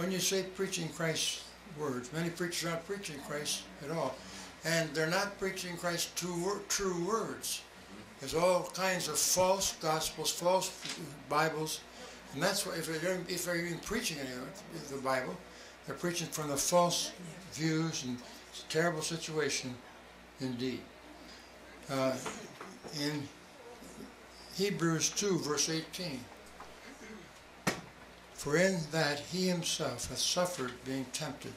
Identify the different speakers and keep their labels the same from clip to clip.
Speaker 1: when you say preaching Christ's words, many preachers aren't preaching Christ at all. And they're not preaching Christ's true, true words. There's all kinds of false gospels, false Bibles. And that's why, if they're, if they're even preaching any of the Bible, they're preaching from the false views, and it's a terrible situation indeed. Uh, in Hebrews 2, verse 18, for in that he himself hath suffered being tempted,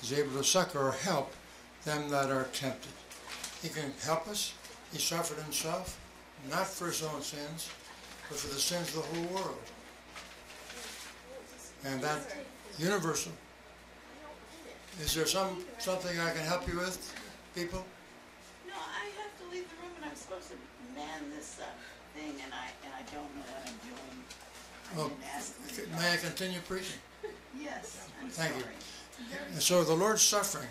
Speaker 1: is able to succor or help them that are tempted. He can help us. He suffered himself, not for his own sins, but for the sins of the whole world. And that universal. Is there some something I can help you with, people?
Speaker 2: No, I have to leave the room and I'm supposed to man this uh, thing and I and I don't know what I'm doing. I
Speaker 1: Well,
Speaker 2: didn't ask
Speaker 1: c-
Speaker 2: anybody.
Speaker 1: may I continue preaching?
Speaker 2: Yes, I'm
Speaker 1: Thank you.
Speaker 2: sorry. Very
Speaker 1: And so the Lord's suffering,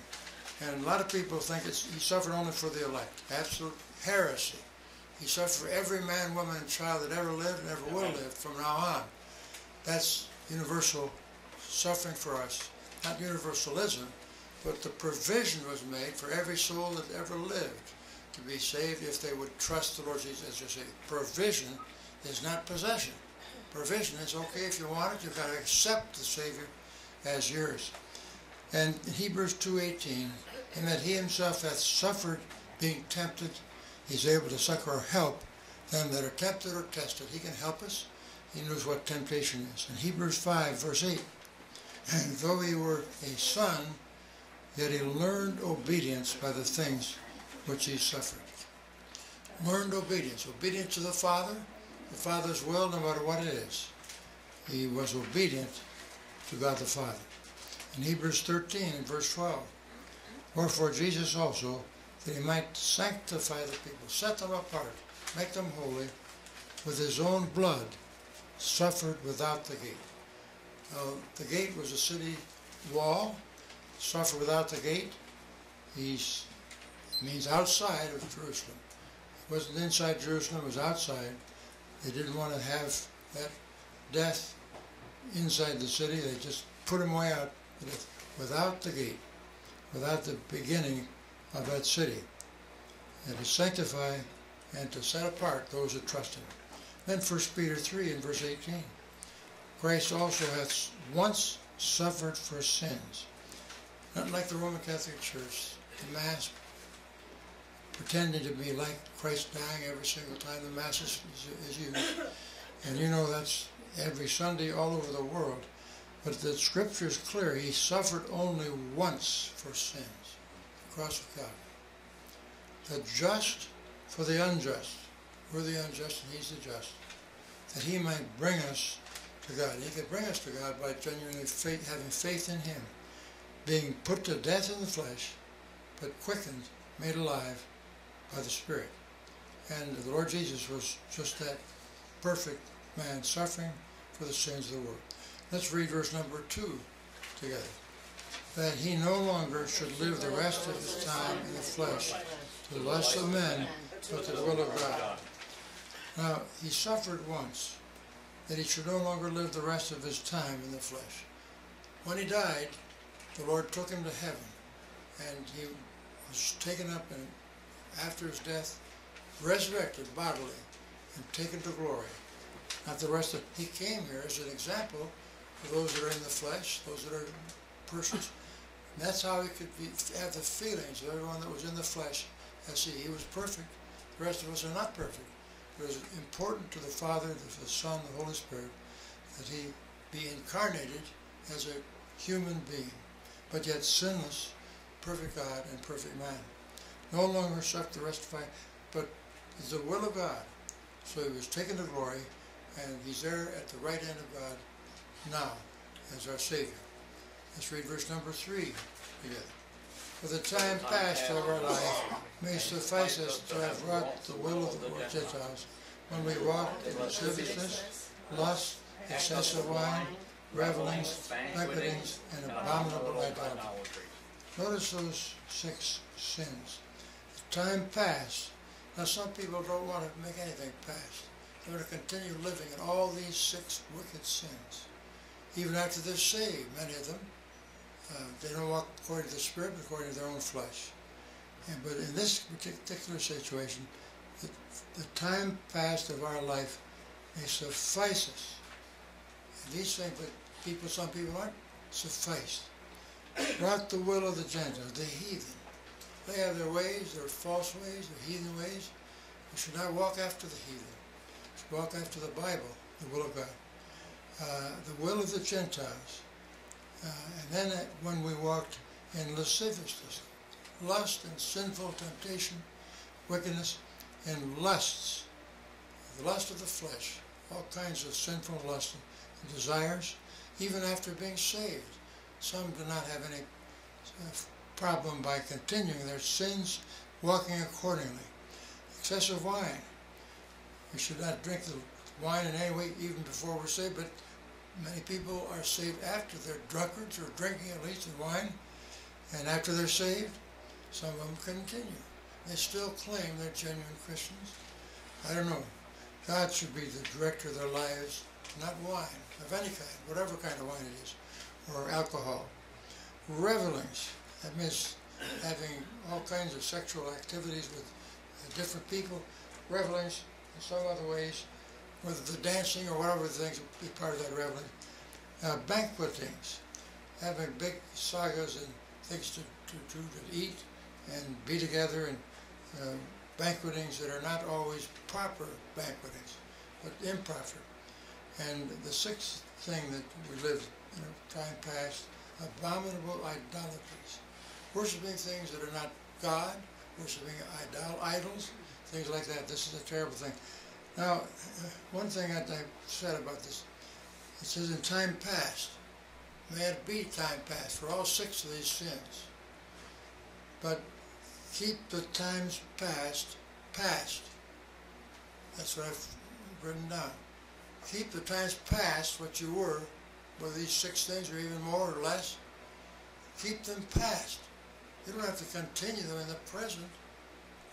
Speaker 1: and a lot of people think it's He suffered only for the elect. Absolute heresy. He suffered for every man, woman, and child that ever lived and ever will live from now on. That's universal suffering for us, not universalism, but the provision was made for every soul that ever lived to be saved if they would trust the Lord Jesus. As you say, provision is not possession. Provision is okay if you want it. You've got to accept the Savior as yours. And Hebrews 2.18, and that he himself hath suffered being tempted, he's able to succor or help them that are tempted or tested. He can help us. He knows what temptation is. In Hebrews 5, verse 8, and though he were a son, yet he learned obedience by the things which he suffered. Learned obedience. Obedience to the Father, the Father's will, no matter what it is. He was obedient to God the Father. In Hebrews 13 and verse 12, Wherefore Jesus also, that he might sanctify the people, set them apart, make them holy, with his own blood, suffered without the gate. Now, the gate was a city wall, suffered without the gate. He's means outside of Jerusalem. It wasn't inside Jerusalem, it was outside. They didn't want to have that death inside the city. They just put him way out without the gate, without the beginning of that city. And to sanctify and to set apart those that trust him. Then 1 Peter 3 and verse 18. Christ also hath once suffered for sins. Not like the Roman Catholic Church, the Mass, pretending to be like Christ dying every single time the Mass is, is, is used. And you know that's every Sunday all over the world. But the scripture is clear. He suffered only once for sins. The cross of God. The just for the unjust. We're the unjust and he's the just. That he might bring us to God. He could bring us to God by genuinely faith, having faith in him. Being put to death in the flesh, but quickened, made alive by the Spirit. And the Lord Jesus was just that perfect man suffering for the sins of the world. Let's read verse number two together. That he no longer should live the rest of his time in the flesh to the lust of men, but to the will of God. Now, he suffered once, that he should no longer live the rest of his time in the flesh. When he died, the Lord took him to heaven, and he was taken up and after his death, resurrected bodily and taken to glory. Not the rest of he came here as an example for those that are in the flesh, those that are persons. And that's how he could be, have the feelings of everyone that was in the flesh. As see, he was perfect. The rest of us are not perfect. It was important to the Father, to the Son, the Holy Spirit, that he be incarnated as a human being, but yet sinless, perfect God and perfect man no longer rest of time, but the will of God. So he was taken to glory, and he's there at the right hand of God now as our Savior. Let's read verse number three together. For the time past of our life may suffice us to have wrought the will of the Gentiles when we walked in lasciviousness, lust, excessive wine, revelings, banquetings, and abominable idolatry. Notice those six sins time passed. Now, some people don't want to make anything past. They want to continue living in all these six wicked sins. even after they're saved, many of them. Uh, they don't walk according to the Spirit, but according to their own flesh. And, but in this particular situation, the, the time past of our life may suffice us. And these things that people, some people aren't sufficed. Not the will of the Gentiles, the heathen. They have their ways, their false ways, their heathen ways. We should not walk after the heathen. We should walk after the Bible, the will of God. Uh, the will of the Gentiles. Uh, and then when we walked in lasciviousness, lust and sinful temptation, wickedness, and lusts, the lust of the flesh, all kinds of sinful lust and desires, even after being saved. Some do not have any uh, problem by continuing their sins, walking accordingly. Excessive wine. We should not drink the wine in any way even before we're saved, but many people are saved after they're drunkards or drinking at least in wine, and after they're saved, some of them continue. They still claim they're genuine Christians. I don't know. God should be the director of their lives, not wine of any kind, whatever kind of wine it is, or alcohol. Revelings. That means having all kinds of sexual activities with different people. Revelings in some other ways, whether the dancing or whatever things be part of that reveling. Uh, banquetings, having big sagas and things to, to, to, to eat and be together and uh, banquetings that are not always proper banquetings, but improper. And the sixth thing that we lived in a time past, abominable idolatries. Worshiping things that are not God, worshiping idol, idols, things like that. This is a terrible thing. Now, uh, one thing that I said about this, it says in time past, may it be time past for all six of these sins. But keep the times past past. That's what I've written down. Keep the times past what you were, whether these six things or even more or less. Keep them past. You don't have to continue them in the present.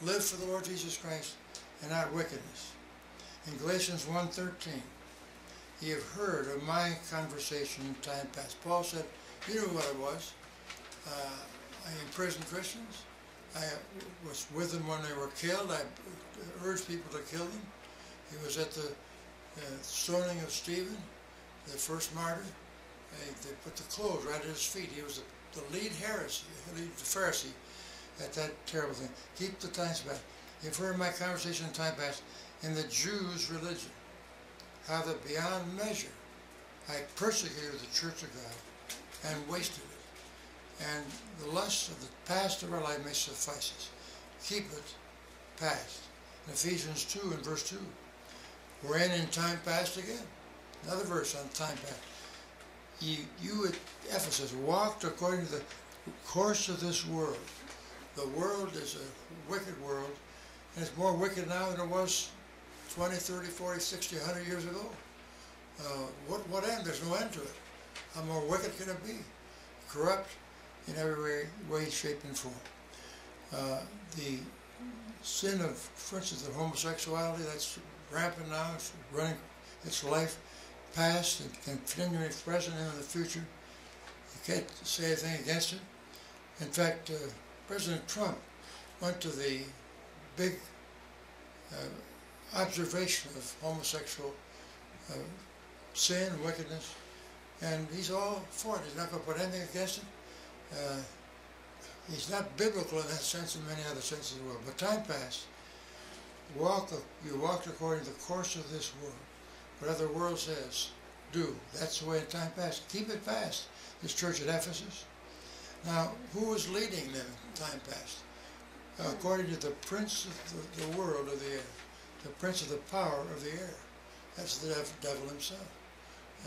Speaker 1: Live for the Lord Jesus Christ and not wickedness. In Galatians 1.13, ye have heard of my conversation in time past. Paul said, you knew what I was. Uh, I imprisoned Christians. I was with them when they were killed. I urged people to kill them. He was at the uh, stoning of Stephen, the first martyr. They, they, put the clothes right at his feet. He was the, the lead heresy, the lead Pharisee at that terrible thing. Keep the times back. You've heard my conversation in time past in the Jews' religion, how that beyond measure I persecuted the church of God and wasted it and the lust of the past of our life may suffice us. Keep it past. In Ephesians 2 and verse 2. We're in in time past again. Another verse on time past. You, you at Ephesus walked according to the course of this world. The world is a wicked world, and it's more wicked now than it was 20, 30, 40, 60, 100 years ago. Uh, what, what end? There's no end to it. How more wicked can it be? Corrupt, in every way, way shape, and form. Uh, the sin of, for instance, of homosexuality, that's rampant now, it's running its life past and continuing present and in the future. You can't say anything against it. In fact, uh, President Trump went to the big uh, observation of homosexual uh, sin and wickedness, and he's all for it. He's not going to put anything against it uh, he's not biblical in that sense in many other senses as well. But time passed. Walk, you walked according to the course of this world. The world says, do. That's the way time passed. Keep it fast. This church at Ephesus. Now, who was leading them time past? According to the prince of the, the, world of the air, the prince of the power of the air. That's the devil himself.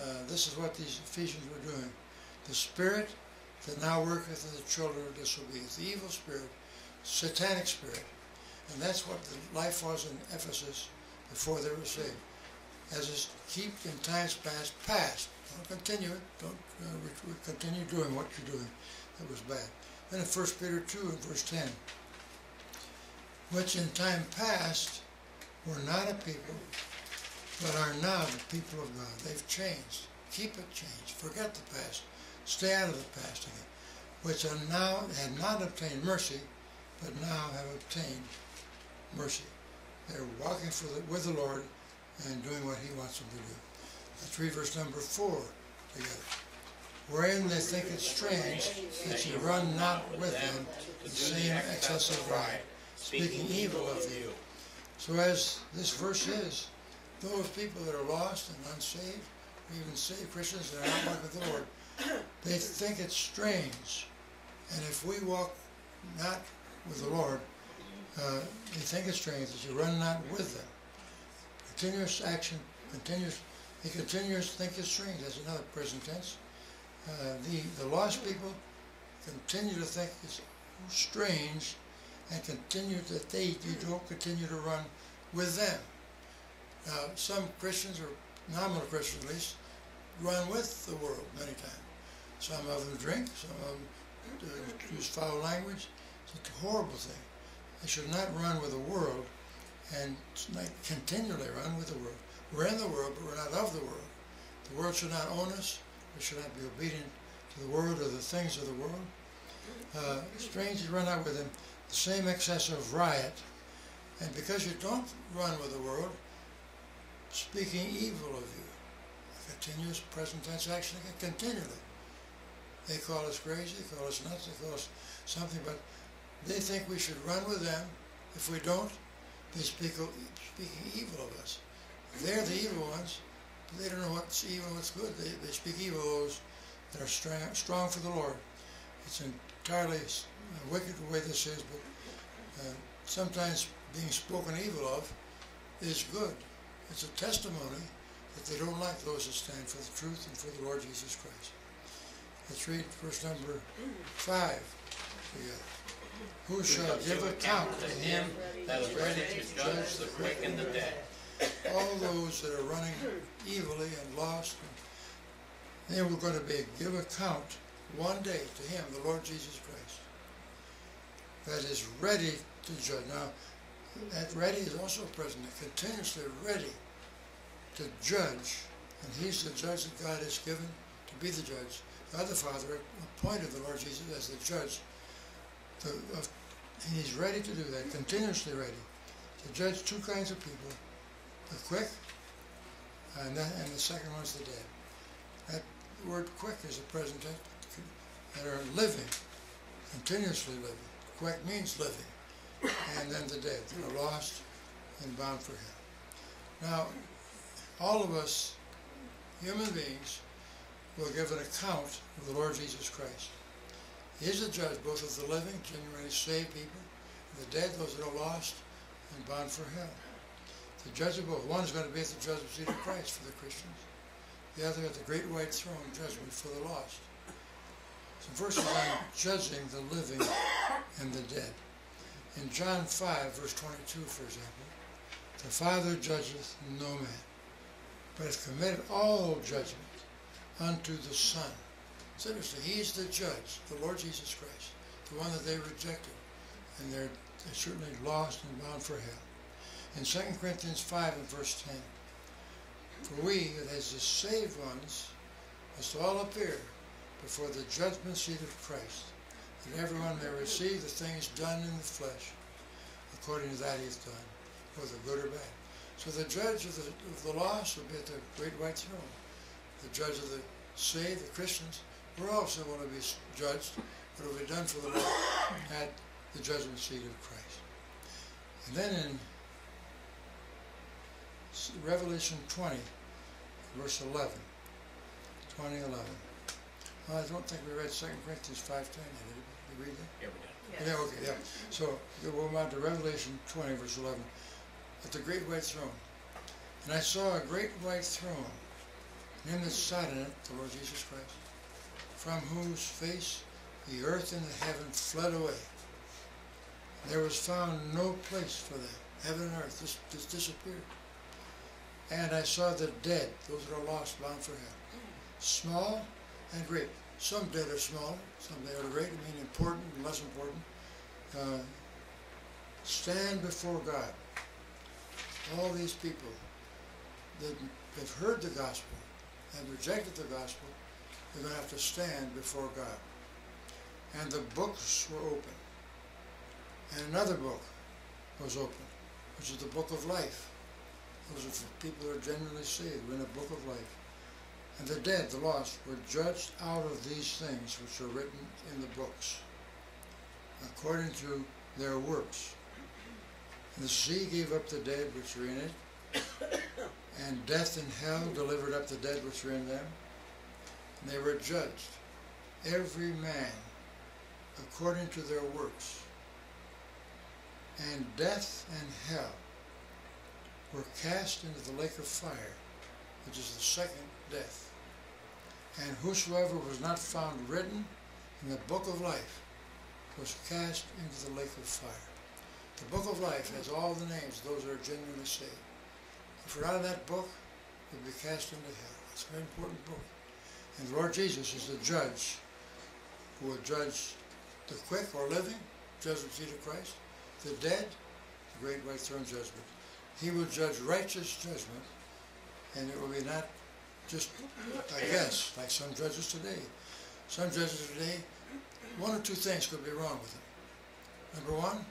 Speaker 1: Uh, this is what these Ephesians were doing. The spirit that now worketh in the children of disobedience. The evil spirit, satanic spirit. And that's what the life was in Ephesus before they were saved. As is keep in times past, past. Don't continue it. Don't uh, continue doing what you're doing. That was bad. Then in 1 Peter 2 and verse 10, which in time past were not a people, but are now the people of God. They've changed. Keep it changed. Forget the past. Stay out of the past again. Which are now had not obtained mercy, but now have obtained mercy. They're walking the, with the Lord and doing what He wants them to do. Let's read verse number four together. Wherein they think it strange that you run not with them the same excessive pride, speaking evil of you. So as this verse is, those people that are lost and unsaved, or even saved Christians that are not walking with the Lord, they think it's strange. And if we walk not with the Lord, uh, they think it's strange that you run not with them. Continuous action, continuous, they continuous think it's strange. That's another present tense. Uh, the, the lost people continue to think it's strange and continue that they you don't continue to run with them. Now, some Christians, or nominal Christians at least, run with the world many times. Some of them drink, some of them use foul language. It's a horrible thing. They should not run with the world and continually run with the world. We're in the world, but we're not of the world. The world should not own us. We should not be obedient to the world or the things of the world. Uh, strangers run out with them the same excess of riot. And because you don't run with the world, speaking evil of you, continuous present tense action continually. They call us crazy, they call us nuts, they call us something, but they think we should run with them. If we don't, they speak speaking evil of us. They're the evil ones. They don't know what's evil, what's good. They, they speak evil of those that are strong, strong for the Lord. It's entirely wicked the way this is, but uh, sometimes being spoken evil of is good. It's a testimony that they don't like those that stand for the truth and for the Lord Jesus Christ. Let's read verse number five together. Who shall give account to him
Speaker 3: that is ready to judge the quick and the dead?
Speaker 1: All those that are running evilly and lost, they were going to be give account one day to him, the Lord Jesus Christ, that is ready to judge. Now, that ready is also present, continuously ready to judge, and he's the judge that God has given to be the judge. God the Father appointed the Lord Jesus as the judge of, and he's ready to do that, continuously ready to judge two kinds of people: the quick, and, that, and the second one's the dead. That word "quick" is a present tense that are living, continuously living. Quick means living, and then the dead are lost and bound for hell. Now, all of us, human beings, will give an account of the Lord Jesus Christ. He is the judge both of the living, genuinely saved people, and the dead, those that are lost and bound for hell. The judge of both. One is going to be at the judgment seat of Christ for the Christians. The other at the great white throne judgment for the lost. So first of all, judging the living and the dead. In John 5, verse 22, for example, the Father judgeth no man, but hath committed all judgment unto the Son it's interesting. He's the judge, the Lord Jesus Christ, the one that they rejected. And they're, they're certainly lost and bound for hell. In 2 Corinthians 5 and verse 10, For we, as the saved ones, must all appear before the judgment seat of Christ, that everyone may receive the things done in the flesh, according to that he hath done, whether good or bad. So the judge of the, of the lost will be at the great white throne. The judge of the saved, the Christians, we're also going to be judged, but it will be done for the Lord at the judgment seat of Christ. And then in Revelation 20, verse 11, 20, 11. Well, I don't think we read 2 Corinthians 5.10 Did we read that?
Speaker 3: Yeah, we did.
Speaker 2: Yes.
Speaker 1: Yeah, okay, yeah. So we'll move on to Revelation 20, verse 11. At the great white throne. And I saw a great white throne, and him that sat in it, the Lord Jesus Christ from whose face the earth and the heaven fled away. There was found no place for them. Heaven and earth just, just disappeared. And I saw the dead, those that are lost, bound for hell. Small and great. Some dead are small, some dead are great, I mean important and less important. Uh, stand before God. All these people that have heard the gospel, and rejected the gospel, they're going to have to stand before God. And the books were open. And another book was open, which is the book of life. Those are for people who are genuinely saved. We're in a book of life. And the dead, the lost, were judged out of these things which are written in the books, according to their works. And the sea gave up the dead which were in it, and death and hell delivered up the dead which were in them. And they were judged, every man according to their works. And death and hell were cast into the lake of fire, which is the second death. And whosoever was not found written in the book of life was cast into the lake of fire. The book of life has all the names those that are genuinely saved. If we're out of that book, we'll be cast into hell. It's a very important book. And the Lord Jesus is the judge who will judge the quick or living, judge the seat of Christ, the dead, the great white throne judgment. He will judge righteous judgment, and it will be not just, I guess, like some judges today. Some judges today, one or two things could be wrong with them. Number one,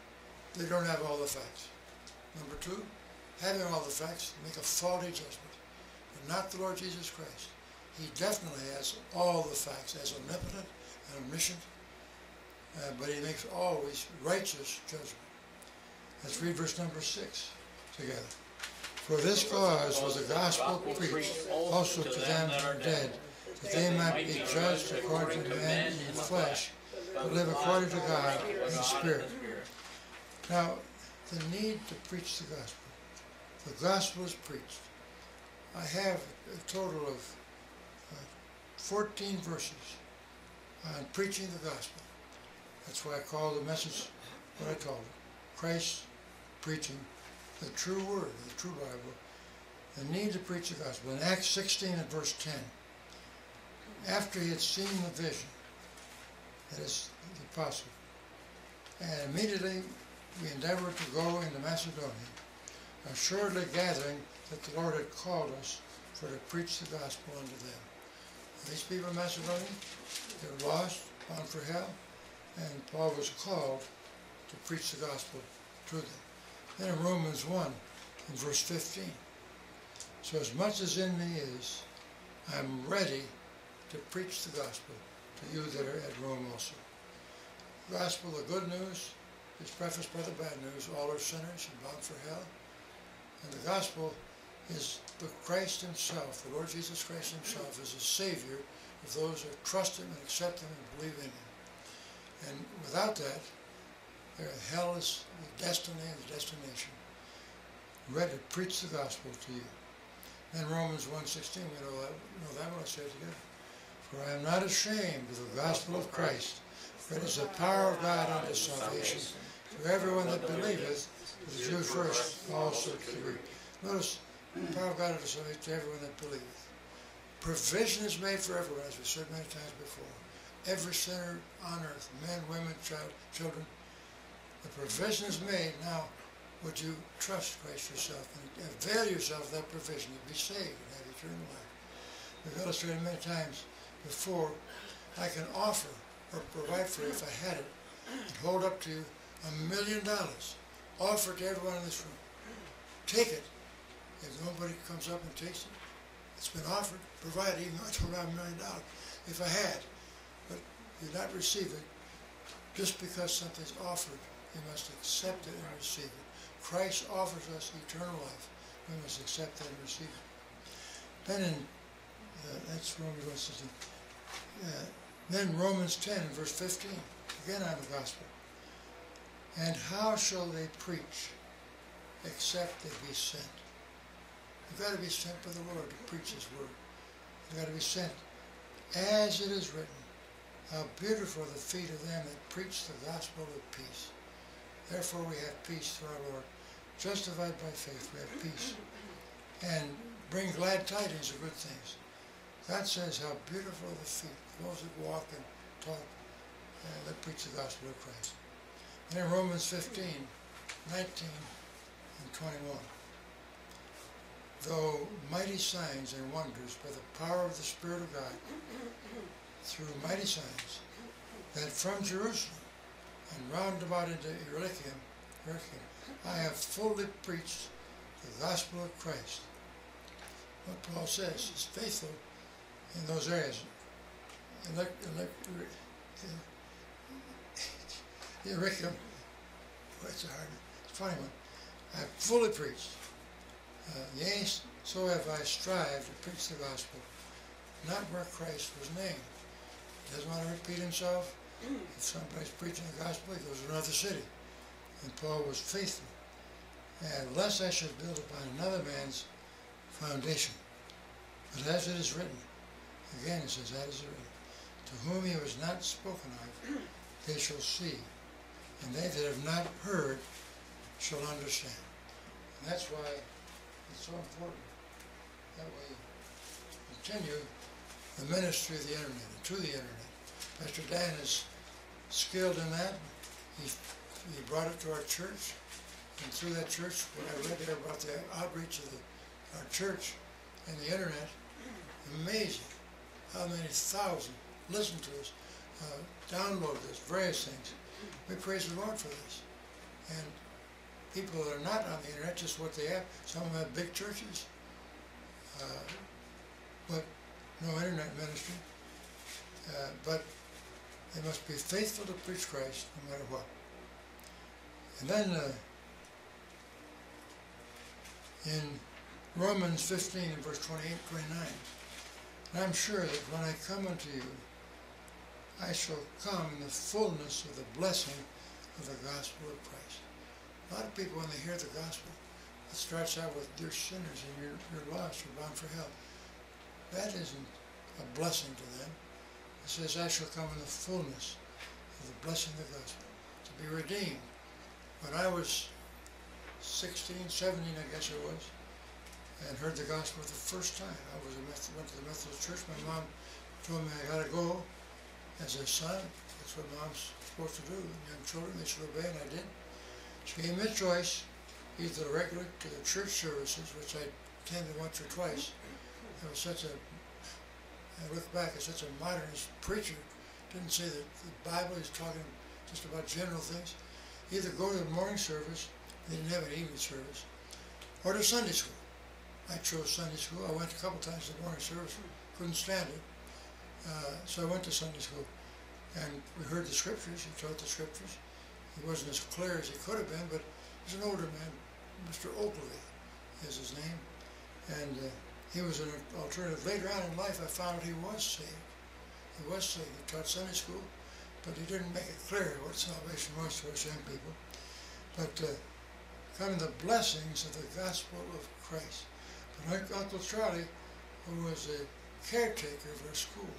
Speaker 1: they don't have all the facts. Number two, having all the facts, make a faulty judgment. But not the Lord Jesus Christ. He definitely has all the facts as omnipotent and omniscient, uh, but he makes always righteous judgment. Let's read verse number six together. For this cause was the gospel preached also to them that are dead, that they might be judged according to man in the flesh, but live according to God in the Spirit. Now, the need to preach the gospel. The gospel is preached. I have a total of 14 verses on preaching the gospel. That's why I call the message what I called it Christ preaching the true word, the true Bible, the need to preach the gospel. In Acts 16 and verse 10, after he had seen the vision, that is the apostle, and immediately we endeavored to go into Macedonia, assuredly gathering that the Lord had called us for to preach the gospel unto them. These people in Macedonia, they were lost, bound for hell, and Paul was called to preach the gospel to them. Then in Romans 1, in verse 15, so as much as in me is, I'm ready to preach the gospel to you that are at Rome also. The gospel, the good news, is prefaced by the bad news. All are sinners and bound for hell. And the gospel is the Christ himself, the Lord Jesus Christ himself, is a Savior of those who trust him and accept him and believe in him. And without that, hell is the destiny and the destination. ready to preach the gospel to you. Then Romans 1.16, we know that, know that one, I say it together. For I am not ashamed of the gospel of Christ, for it is the power of God unto salvation to everyone that believeth, the Jew first, also to the Greek. Notice, the power of God unto salvation to everyone that believeth. Provision is made for everyone, as we said many times before. Every sinner on earth, men, women, child, children. The provision is made. Now, would you trust Christ yourself and avail yourself of that provision to be saved and have eternal life? We've illustrated many times before. I can offer or provide for you if I had it and hold up to you a million dollars. Offer it to everyone in this room. Take it. If nobody comes up and takes it, it's been offered, provided, even though I told a million dollars. If I had, but you're not receive it, just because something's offered, you must accept it and receive it. Christ offers us eternal life. We must accept that and receive it. Then in, uh, that's Romans 1 16. Uh, then Romans 10 verse 15, again on the gospel. And how shall they preach except they be sent? You've got to be sent by the Lord to preach His word. You've got to be sent. As it is written, how beautiful are the feet of them that preach the gospel of peace. Therefore we have peace through our Lord. Justified by faith, we have peace. And bring glad tidings of good things. God says how beautiful are the feet, those that walk and talk, uh, that preach the gospel of Christ. And in Romans 15, 19, and 21. Though mighty signs and wonders by the power of the Spirit of God, through mighty signs, that from Jerusalem and round about into Illyricum, I have fully preached the gospel of Christ. What Paul says is faithful in those areas. Illyricum, it's a hard, it's a funny one. I have fully preached. Uh, yea, so have I strived to preach the gospel, not where Christ was named. He doesn't want to repeat himself. If somebody's preaching the gospel, he goes to another city. And Paul was faithful. And lest I should build upon another man's foundation. But as it is written, again it says, as it is written, to whom he was not spoken of, they shall see, and they that have not heard shall understand. And that's why it's so important that we continue the ministry of the internet and to the internet. Pastor Dan is skilled in that. He, he brought it to our church, and through that church, what I read there about the outreach of the, our church and the internet, amazing how many thousand listen to us, uh, download this, various things. We praise the Lord for this. And people that are not on the internet, just what they have. Some of them have big churches, uh, but no internet ministry. Uh, but they must be faithful to preach Christ no matter what. And then uh, in Romans 15 and verse 28 29, and I'm sure that when I come unto you, I shall come in the fullness of the blessing of the gospel of Christ. A lot of people, when they hear the gospel, it starts out with, You're sinners and you're, you're lost, you're bound for hell. That isn't a blessing to them. It says, I shall come in the fullness of the blessing of the gospel, to be redeemed. When I was 16, 17, I guess it was, and heard the gospel the first time, I was a Methodist, went to the Methodist church. My mom told me I got to go as a son. That's what mom's supposed to do. Young children, they should obey, and I did. She gave me a choice, either regular to the church services, which I attended once or twice. It was such a, I look back at such a modernist preacher, didn't say that the Bible is talking just about general things. Either go to the morning service, they didn't have an evening service, or to Sunday school. I chose Sunday school. I went a couple times to the morning service, couldn't stand it. Uh, so I went to Sunday school, and we heard the scriptures. He taught the scriptures. He wasn't as clear as he could have been, but he's an older man. Mr. Oakley is his name, and uh, he was an alternative. Later on in life, I found out he was saved. He was saved. He taught Sunday school, but he didn't make it clear what salvation was to us young people. But uh, of the blessings of the gospel of Christ. But Uncle Charlie, who was a caretaker of our school,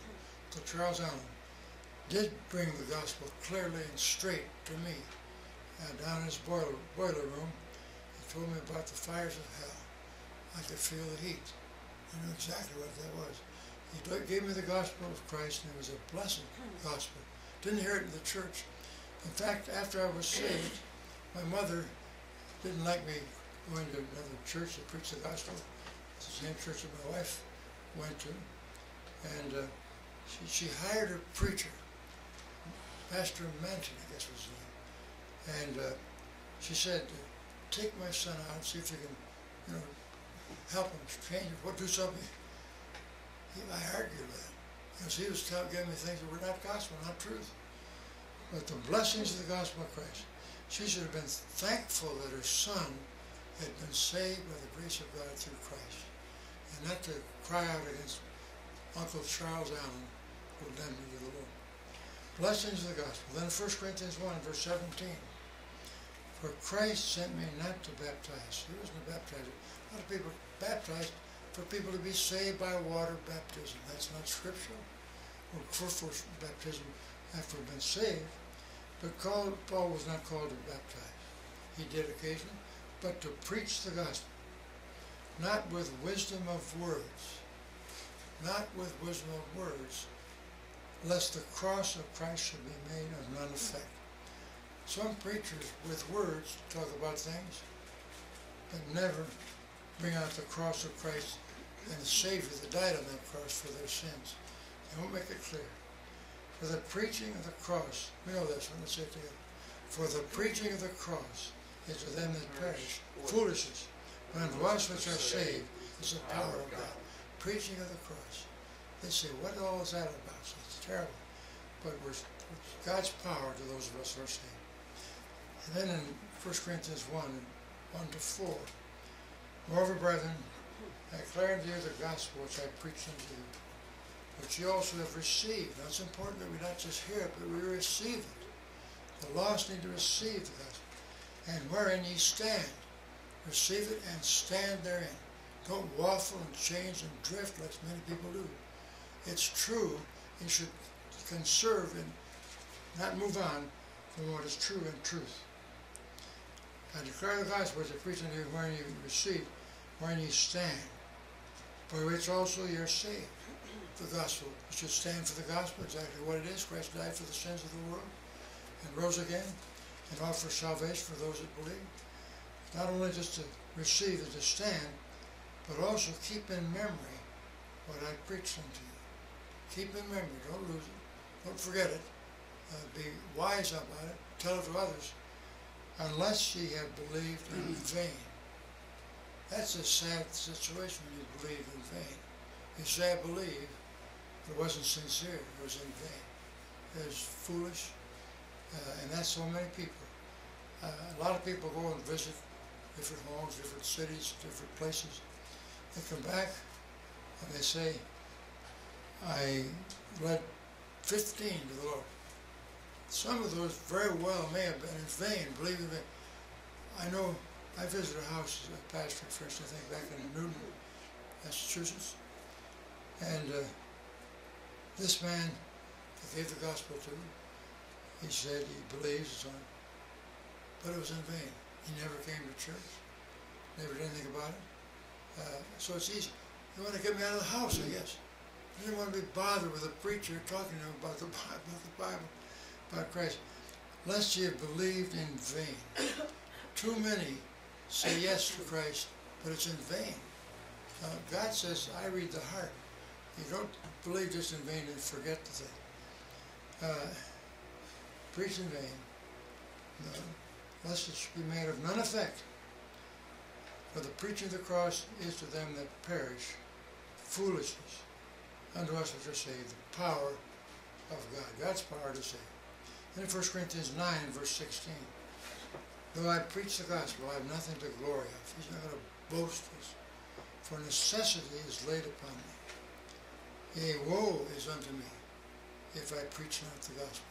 Speaker 1: Uncle Charles Allen, did bring the gospel clearly and straight to me down in his boiler, boiler room. He told me about the fires of hell. I could feel the heat. I knew exactly what that was. He gave me the gospel of Christ, and it was a blessed gospel. Didn't hear it in the church. In fact, after I was saved, my mother didn't like me going to another church to preach the gospel. It's the same church that my wife went to. And uh, she, she hired a preacher, Pastor Manton, I guess was his name. And uh, she said, take my son out and see if you can, you know, help him change what do something. He, I argued with him. Because he was telling, giving me things that were not gospel, not truth. But the blessings of the gospel of Christ. She should have been thankful that her son had been saved by the grace of God through Christ. And not to cry out against Uncle Charles Allen, who led me to the Lord. Blessings of the gospel. Then 1 Corinthians 1, verse 17. For Christ sent me not to baptize. He wasn't a baptizer. A lot of people baptized for people to be saved by water baptism. That's not scriptural. Or for, for baptism after been saved. But called, Paul was not called to baptize. He did occasionally, but to preach the gospel. Not with wisdom of words. Not with wisdom of words, lest the cross of Christ should be made of none effect. Some preachers with words talk about things, but never bring out the cross of Christ and the Savior that died on that cross for their sins. They we'll make it clear. For the preaching of the cross, we know this, let's say it together. For the preaching of the cross is to them that perish foolishness, but unto us which are saved is the power of God. Preaching of the cross. They say, what all is that about? So terrible. But we're, God's power to those of us who are saved. And then in 1 Corinthians 1, 1 to 4, Moreover, brethren, I declare unto you the gospel which I preached unto you, which you also have received. Now it's important that we not just hear it, but we receive it. The lost need to receive the gospel. And wherein ye stand, receive it and stand therein. Don't waffle and change and drift like many people do. It's true. You should conserve and not move on from what is true and truth. I declare the gospel which I preach unto you, wherein you receive, wherein you stand, by which also you're saved. The gospel. You should stand for the gospel, exactly what it is. Christ died for the sins of the world and rose again and offers salvation for those that believe. Not only just to receive and to stand, but also keep in memory what I preached unto you. Keep in memory, don't lose it, don't forget it. Uh, be wise about it, tell it to others, unless ye have believed in vain. That's a sad situation when you believe in vain. You say, I believe, but it wasn't sincere, it was in vain. It was foolish, uh, and that's so many people. Uh, a lot of people go and visit different homes, different cities, different places. They come back and they say, I led 15 to the Lord. Some of those very well may have been in vain, believe me. I know I visited a house as a pastor first, I think, back in Newton, Massachusetts. And uh, this man I gave the gospel to, he said he believes on, but it was in vain. He never came to church, never did anything about it. Uh, so it's easy. You want to get me out of the house, I guess. Didn't want to be bothered with a preacher talking to him about the Bible, about the Bible, about Christ. Lest ye have believed in vain. Too many say yes to Christ, but it's in vain. Uh, God says, I read the heart. You don't believe just in vain and forget the thing. Uh, preach in vain, no, lest it should be made of none effect. For the preaching of the cross is to them that perish foolishness. Unto us are saved, the power of God. God's power to save. Then in 1 Corinthians 9 verse 16. Though I preach the gospel, I have nothing to glory of. He's not going to boast this. For necessity is laid upon me. Yea, woe is unto me if I preach not the gospel.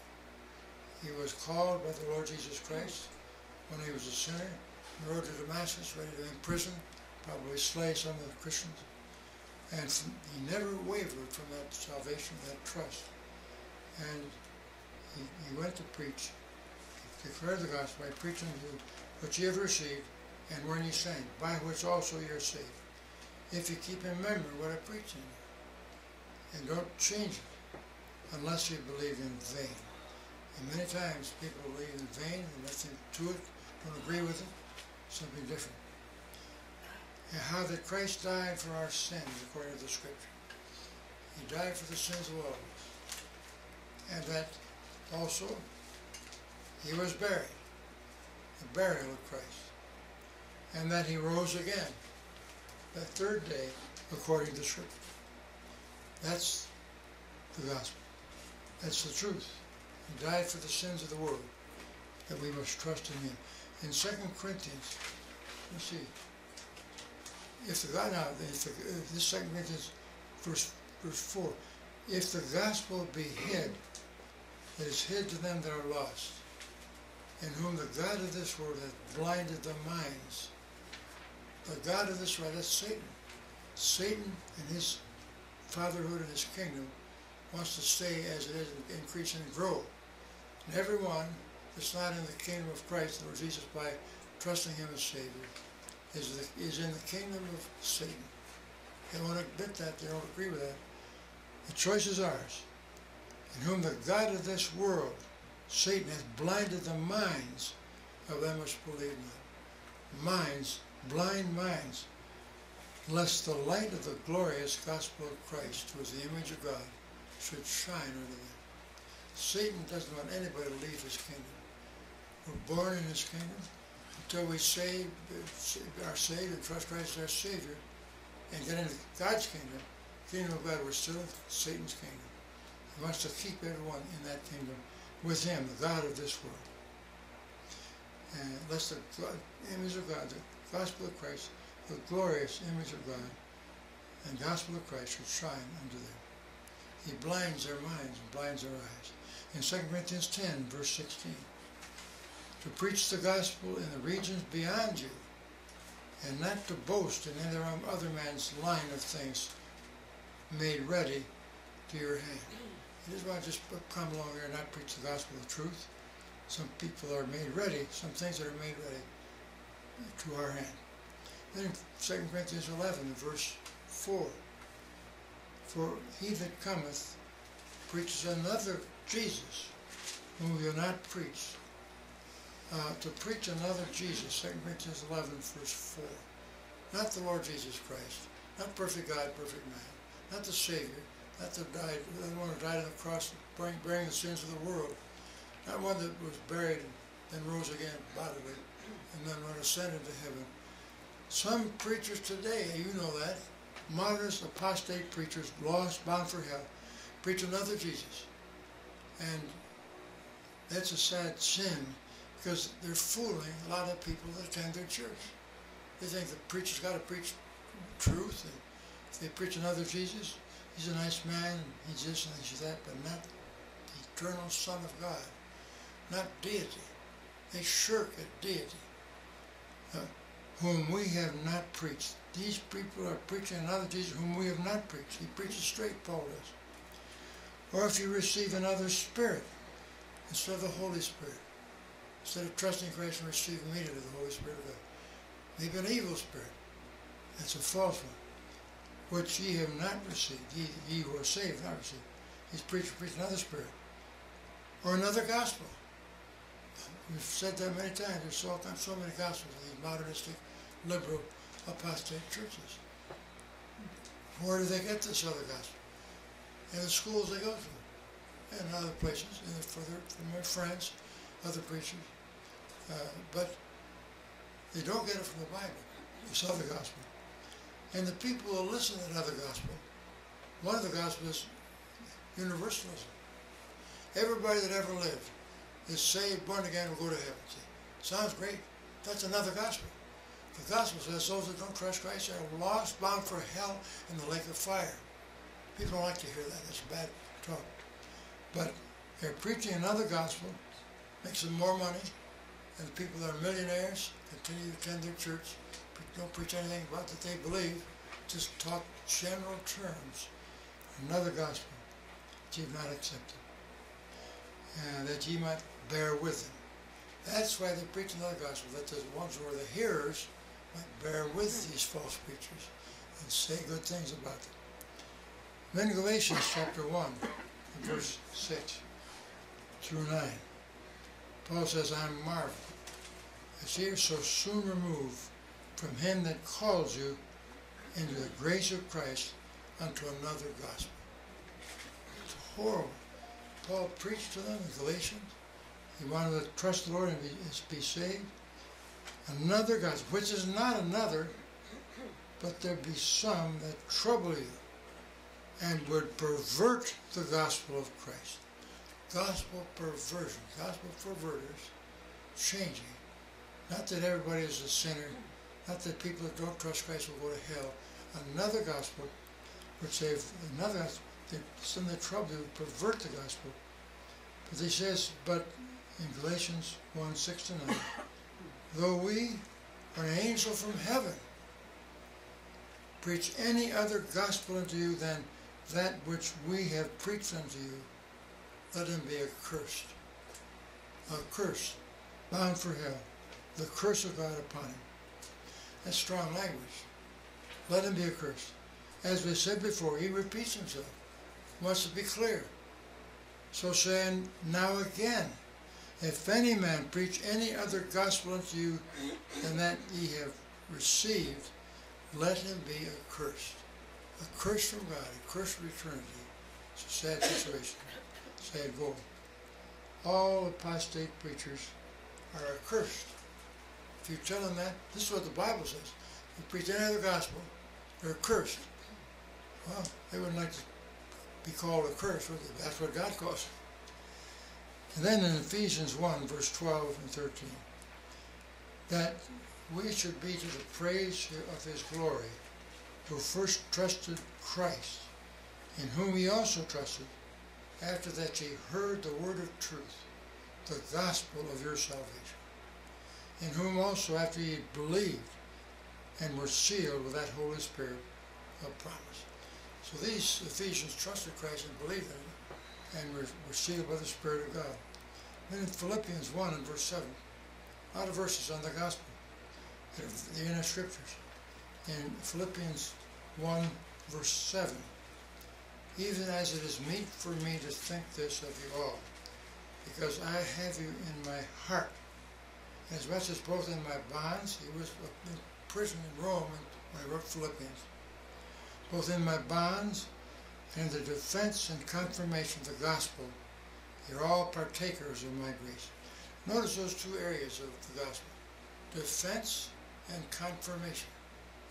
Speaker 1: He was called by the Lord Jesus Christ when he was a sinner, on the road to Damascus, ready to imprison, probably slay some of the Christians. And he never wavered from that salvation, that trust. And he, he went to preach, declare the gospel by preaching you what ye have received and wherein ye stand, by which also ye are saved. If you keep in memory what I preach in you, and don't change it unless you believe in vain. And many times people believe in vain and nothing to it, don't agree with it, something different. And how that Christ died for our sins according to the scripture. He died for the sins of all of us. And that also he was buried, the burial of Christ. And that he rose again that third day according to the scripture. That's the gospel. That's the truth. He died for the sins of the world, that we must trust in him. In 2 Corinthians, let's see, if the now, if, the, if this 2 Corinthians verse, verse 4, if the gospel be hid, it is hid to them that are lost, in whom the God of this world hath blinded the minds. The God of this world, that's Satan. Satan and his fatherhood and his kingdom wants to stay as it is increase and grow. And everyone that's not in the kingdom of Christ, Lord Jesus, by trusting him as Savior, is, the, is in the kingdom of Satan. They don't admit that, they don't agree with that. The choice is ours. In whom the God of this world, Satan, has blinded the minds of them which believe not. Minds, blind minds. lest the light of the glorious gospel of Christ, who is the image of God, should shine unto them. Satan doesn't want anybody to leave his kingdom. We're born in his kingdom until we save, are saved and trust Christ as our Savior and get into God's kingdom, the kingdom of God, we're still Satan's kingdom. He wants to keep everyone in that kingdom with him, the God of this world. And lest the image of God, the gospel of Christ, the glorious image of God, and gospel of Christ should shine unto them. He blinds their minds and blinds their eyes. In 2 Corinthians 10, verse 16, to preach the gospel in the regions beyond you, and not to boast in any other man's line of things made ready to your hand. It is why just come along here and not preach the gospel of truth. Some people are made ready, some things that are made ready to our hand. Then in 2 Corinthians 11, verse 4, For he that cometh preaches another Jesus, whom we will not preach. Uh, to preach another Jesus, 2 Corinthians 11, verse 4. Not the Lord Jesus Christ, not perfect God, perfect man, not the Savior, not the, died, the one who died on the cross, bearing, bearing the sins of the world, not one that was buried and then rose again bodily, and then went ascended to heaven. Some preachers today, you know that, modernist, apostate preachers, lost, bound for hell, preach another Jesus. And that's a sad sin because they're fooling a lot of people that attend their church. They think the preacher's got to preach truth. And if they preach another Jesus, he's a nice man, and he's this and he's that, but not the eternal Son of God, not deity. They shirk at deity, uh, whom we have not preached. These people are preaching another Jesus whom we have not preached. He preaches straight, Paul does or if you receive another spirit instead of the Holy Spirit, instead of trusting Christ and receiving immediately the Holy Spirit of God. Maybe an evil spirit. That's a false one, which ye have not received, ye, ye who are saved, not received. He's preaching, preaching another spirit. Or another gospel. We've said that many times. There's so, so many gospels in these modernistic, liberal, apostate churches. Where do they get this other gospel? in the schools they go to, and other places, and for their, from their friends, other preachers. Uh, but they don't get it from the Bible, this other gospel. And the people who listen to that other gospel, one of the gospels is universalism. Everybody that ever lived is saved, born again, will go to heaven. See? Sounds great. That's another gospel. The gospel says those that don't trust Christ are lost, bound for hell in the lake of fire. People don't like to hear that. It's bad talk. But they're preaching another gospel, makes them more money, and the people that are millionaires continue to attend their church, don't preach anything about that they believe, just talk general terms. Another gospel that you've not accepted, and that ye might bear with them. That's why they preach another gospel, that the ones who are the hearers might bear with hmm. these false preachers and say good things about them. Then Galatians chapter 1, verse 6 through 9. Paul says, I'm marveled, as ye so soon removed from him that calls you into the grace of Christ unto another gospel. It's horrible. Paul preached to them in Galatians. He wanted to trust the Lord and be, be saved. Another gospel, which is not another, but there be some that trouble you and would pervert the gospel of Christ. Gospel perversion, gospel perverters, changing. Not that everybody is a sinner, not that people that don't trust Christ will go to hell. Another gospel, which they've, another, they, some of the trouble, they pervert the gospel. But he says, but in Galatians 1, 6 to 9, though we an angel from heaven preach any other gospel unto you than that which we have preached unto you, let him be accursed. Accursed, bound for hell, the curse of God upon him. That's strong language. Let him be accursed. As we said before, he repeats himself. Wants to be clear. So saying, now again, if any man preach any other gospel unto you than that ye have received, let him be accursed. A curse from God, a curse from eternity. It's a sad situation, sad goal. All apostate preachers are accursed. If you tell them that, this is what the Bible says. You preach any other gospel, they're cursed. Well, they wouldn't like to be called a curse, would they? That's what God calls it. And then in Ephesians 1, verse 12 and 13, that we should be to the praise of his glory, who first trusted Christ, in whom ye also trusted, after that ye heard the word of truth, the gospel of your salvation, in whom also after ye believed, and were sealed with that Holy Spirit of promise. So these Ephesians trusted Christ and believed in him, and were, were sealed by the Spirit of God. Then in Philippians 1 and verse 7, a lot of verses on the gospel, the inner scriptures. In Philippians 1 verse 7, even as it is meet for me to think this of you all, because I have you in my heart, as much as both in my bonds, he was in prison in Rome when I wrote Philippians, both in my bonds and the defense and confirmation of the gospel, you're all partakers of my grace. Notice those two areas of the gospel defense and confirmation.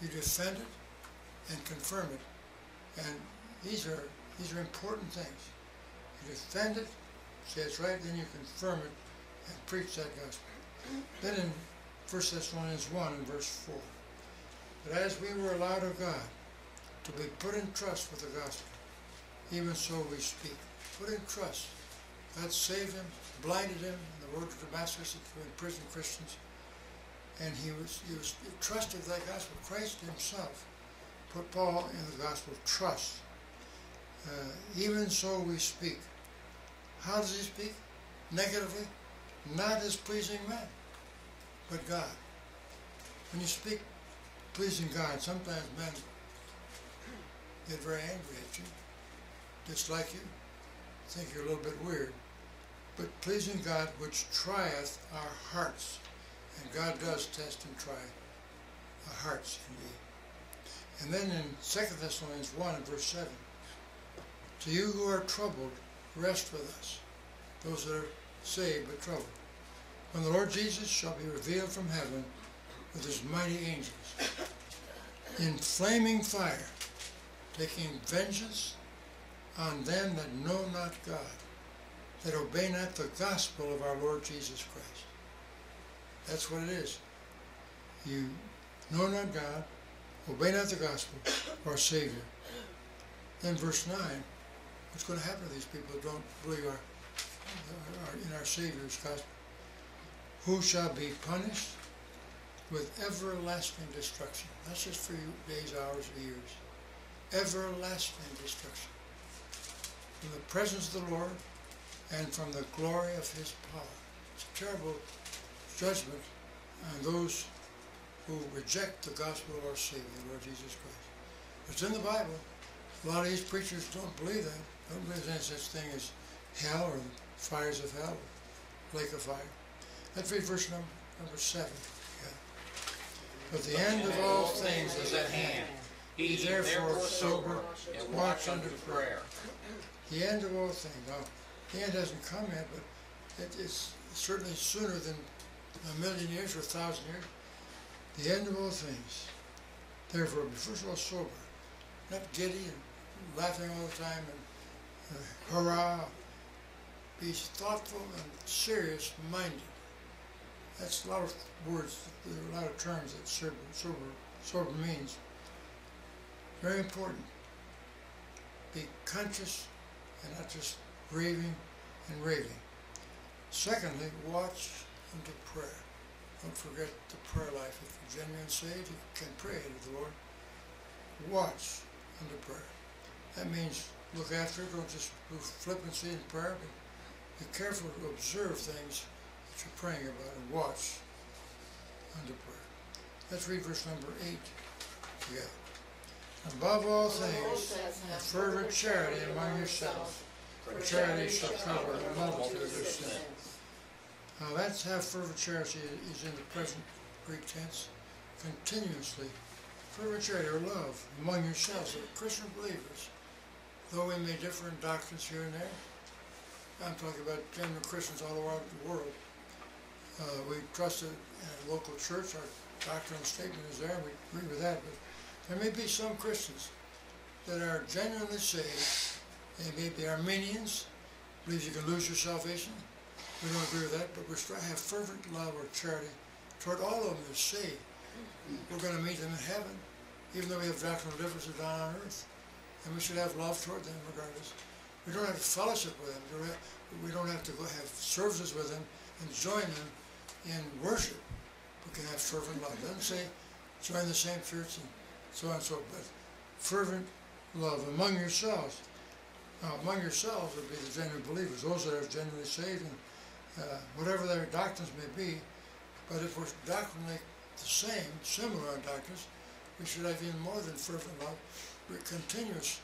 Speaker 1: You defend it and confirm it. And these are these are important things. You defend it, say it's right, then you confirm it and preach that gospel. Then in 1 Thessalonians 1 and verse 4. But as we were allowed of God to be put in trust with the gospel, even so we speak. Put in trust. God saved him, blinded him in the road to Damascus to imprison Christians and he was he was trusted that gospel. Christ Himself put Paul in the gospel of trust. Uh, even so, we speak. How does he speak? Negatively, not as pleasing man, but God. When you speak pleasing God, sometimes men get very angry at you, dislike you, think you're a little bit weird. But pleasing God, which trieth our hearts and God does test and try our hearts indeed. And then in 2 Thessalonians 1 and verse 7, to you who are troubled, rest with us, those that are saved but troubled. When the Lord Jesus shall be revealed from heaven with his mighty angels, in flaming fire, taking vengeance on them that know not God, that obey not the gospel of our Lord Jesus Christ. That's what it is. You know not God, obey not the gospel, our Savior. Then verse 9, what's going to happen to these people who don't believe our, our, in our Savior's gospel? Who shall be punished with everlasting destruction? That's just for days, hours, years. Everlasting destruction. From the presence of the Lord and from the glory of his power. It's a terrible judgment on those who reject the gospel of our Savior, Lord Jesus Christ. It's in the Bible. A lot of these preachers don't believe that. Don't believe there's any such thing as hell or fires of hell, lake of fire. Let's read verse number, number seven. Yeah. But the end of all things is at hand. Be therefore sober and watch under prayer. The end of all things. The end hasn't come yet, but it is certainly sooner than a million years or a thousand years, the end of all things. Therefore, be first of all sober, not giddy and laughing all the time and uh, hurrah. Be thoughtful and serious minded. That's a lot of words, there are a lot of terms that sober, sober, sober means. Very important. Be conscious and not just raving and raving. Secondly, watch into prayer. Don't forget the prayer life. If you're genuine saved, you can pray to the Lord. Watch unto prayer. That means look after it. Don't just do flippancy in prayer, but be careful to observe things that you're praying about and watch unto prayer. Let's read verse number 8 together. Above all things, a fervent charity among yourselves, for charity shall cover a multitude of sins. Now that's how fervent charity is in the present Greek tense, continuously fervent charity or love among yourselves, or Christian believers, though we may differ in doctrines here and there. I'm talking about general Christians all around the world. Uh, we trust in a local church, our doctrinal statement is there, and we agree with that, but there may be some Christians that are genuinely saved. They may be Arminians, believe you can lose your salvation. We don't agree with that, but we have fervent love or charity toward all of them that are saved. We're going to meet them in heaven, even though we have doctrinal differences down on earth. And we should have love toward them regardless. We don't have to fellowship with them. We don't have, we don't have to go have services with them and join them in worship. We can have fervent love. It doesn't say join the same church and so on and so forth. But fervent love among yourselves. Now, among yourselves would be the genuine believers, those that are genuinely saved, and uh, whatever their doctrines may be. But if we're doctrinally the same, similar in doctrines, we should have even more than fervent love, but continuous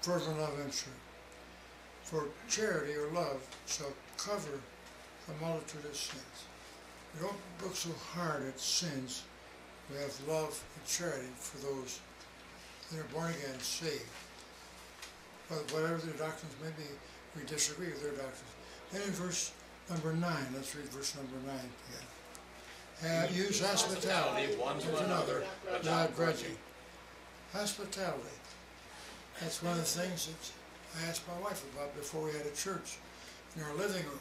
Speaker 1: fervent love and truth. For charity or love shall cover the multitude of sins. Don't look so hard at sins. We have love and charity for those that are born again, and saved. But whatever their doctrines may be, we disagree with their doctrines. Then in verse number 9, let's read verse number 9 again. Use hospitality
Speaker 3: one to another
Speaker 1: not grudging. Hospitality. That's one of the things that I asked my wife about before we had a church in our living room.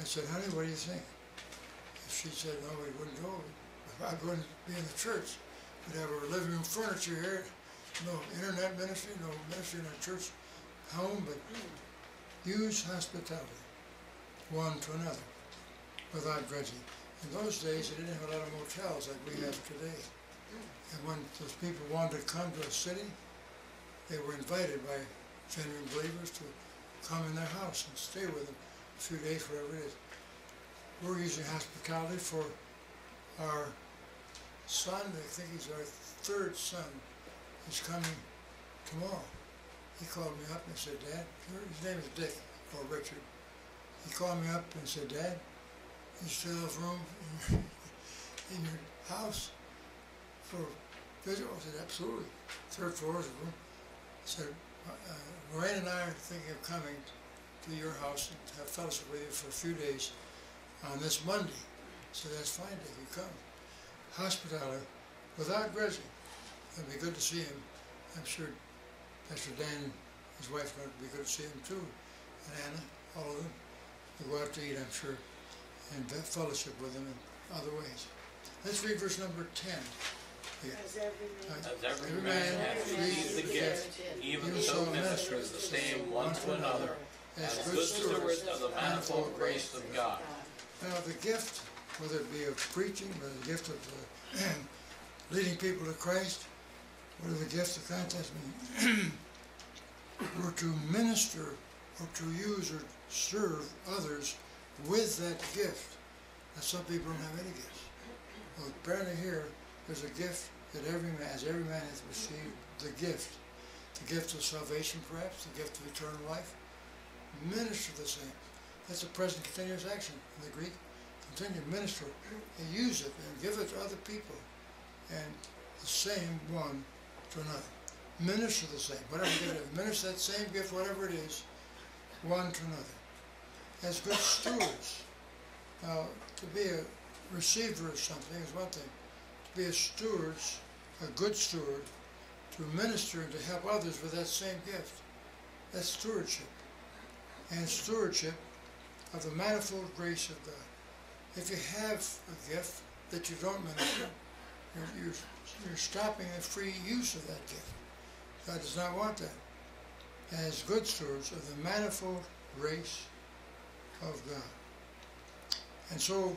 Speaker 1: I said, honey, what do you think? She said, no, we wouldn't go. I wouldn't be in the church, we'd have our living room furniture here, no internet ministry, no ministry in our church home, but use hospitality one to another without grudging. In those days, they didn't have a lot of motels like we have today. And when those people wanted to come to a city, they were invited by genuine believers to come in their house and stay with them a few days, whatever it is. We're using hospitality for our son, I think he's our third son, He's coming tomorrow. He called me up and said, Dad, his name is Dick or Richard. He called me up and said, Dad, you still have room in your, in your house for visitor? I said, absolutely. Third floor is a room. I said, uh, Lorraine and I are thinking of coming to your house and have fellowship with you for a few days on this Monday. So that's fine, Dick, you come. Hospitality without grudging. It'd be good to see him. I'm sure Pastor Dan, and his wife, would be good to see him too. And Anna, all of them. We go out to eat, I'm sure, and fellowship with them in other ways. Let's read verse number 10. Yeah.
Speaker 2: As every man.
Speaker 3: As every man hath received the gift, even so ministers the same one to another, as good stewards of the manifold grace of God.
Speaker 1: Now, the gift, whether it be of preaching, or the gift of uh, leading people to Christ, are the gifts of contest mean? We're to minister or to use or serve others with that gift. Now, some people don't have any gifts. Well, apparently here, there's a gift that every man, as every man has received the gift. The gift of salvation, perhaps, the gift of eternal life. Minister the same. That's a present continuous action in the Greek. Continue, minister, and use it, and give it to other people. And the same one to another. Minister the same, whatever give Minister that same gift, whatever it is, one to another. As good stewards. Now, to be a receiver of something is one thing. To be a steward, a good steward, to minister and to help others with that same gift. That's stewardship. And stewardship of the manifold grace of God. If you have a gift that you don't minister, you're, you're, you're stopping the free use of that gift. God does not want that. As good stewards of the manifold grace of God. And so,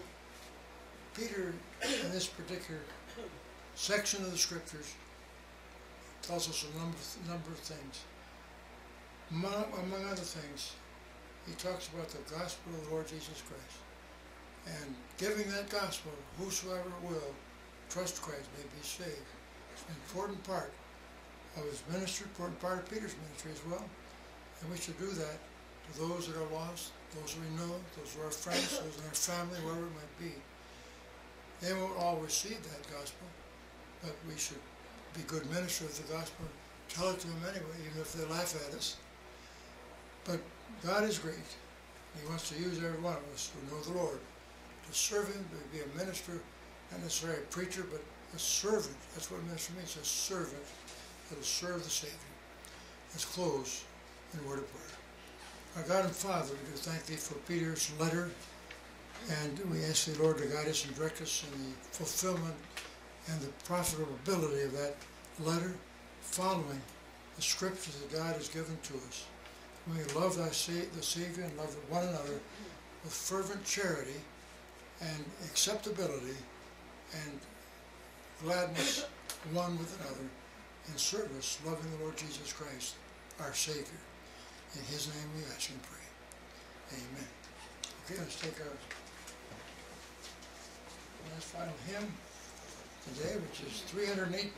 Speaker 1: Peter, in this particular section of the scriptures, tells us a number, number of things. Among, among other things, he talks about the gospel of the Lord Jesus Christ. And giving that gospel, whosoever will trust Christ may be saved. It's an important part of his ministry, important part of Peter's ministry as well. And we should do that to those that are lost, those that we know, those who are friends, those in our family, wherever it might be. They won't all receive that gospel, but we should be good ministers of the gospel, tell it to them anyway, even if they laugh at us. But God is great. He wants to use every one of us who know the Lord to serve Him, to be a minister, not necessarily a preacher, but a servant. That's what a minister means, a servant that will serve the Savior. Let's close in a word of prayer. Our God and Father, we do thank Thee for Peter's letter, and we ask Thee, Lord, to guide us and direct us in the fulfillment and the profitability of that letter, following the scriptures that God has given to us. We love thy sa- the Savior and love one another with fervent charity and acceptability and gladness one with another in service, loving the Lord Jesus Christ, our Savior. In His name we ask and pray. Amen. Okay, let's take our last final hymn today, which is 308.